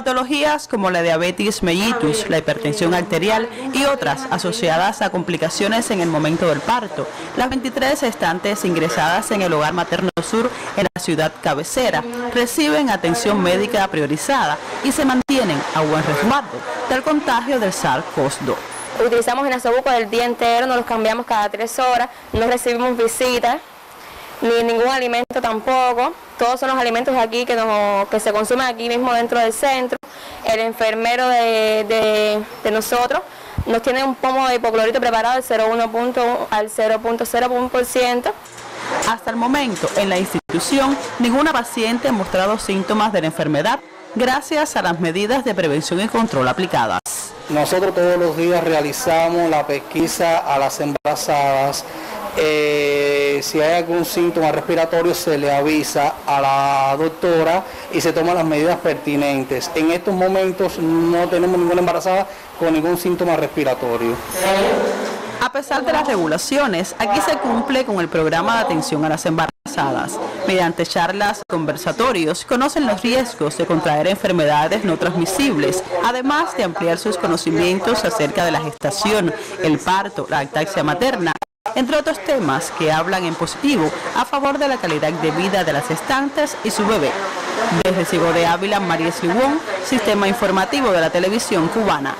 patologías como la diabetes mellitus, la hipertensión arterial y otras asociadas a complicaciones en el momento del parto. Las 23 estantes ingresadas en el hogar materno sur en la ciudad cabecera reciben atención médica priorizada y se mantienen a buen resguardo del contagio del SARS-CoV-2. Utilizamos nasobuco el día entero, nos los cambiamos cada tres horas, no recibimos visitas, ni ningún alimento tampoco. Todos son los alimentos aquí que, nos, que se consumen aquí mismo dentro del centro. El enfermero de, de, nosotros nos tiene un pomo de hipoclorito preparado al 0,1 al 0.01%. Hasta el momento, en la institución, ninguna paciente ha mostrado síntomas de la enfermedad gracias a las medidas de prevención y control aplicadas. Nosotros todos los días realizamos la pesquisa a las embarazadas si hay algún síntoma respiratorio se le avisa a la doctora y se toman las medidas pertinentes. En estos momentos no tenemos ninguna embarazada con ningún síntoma respiratorio. A pesar de las regulaciones, aquí se cumple con el programa de atención a las embarazadas. Mediante charlas, conversatorios, conocen los riesgos de contraer enfermedades no transmisibles, además de ampliar sus conocimientos acerca de la gestación, el parto, la lactancia materna entre otros temas que hablan en positivo a favor de la calidad de vida de las estantes y su bebé. Desde Ciego de Ávila, María Sliwon, Sistema Informativo de la Televisión Cubana.